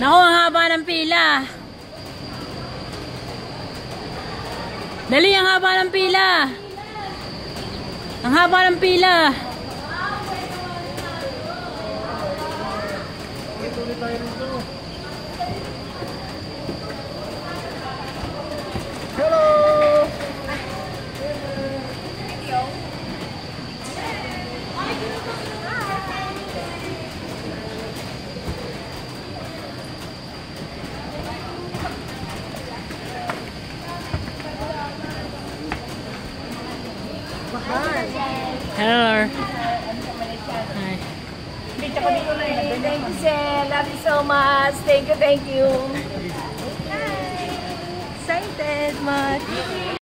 Naku, ang haba ng pila. Dali, ang haba ng pila. Ang haba ng pila. Hello! Hello. Hi. Thank you, sir. Love you so much. Thank you, thank you. Excited much.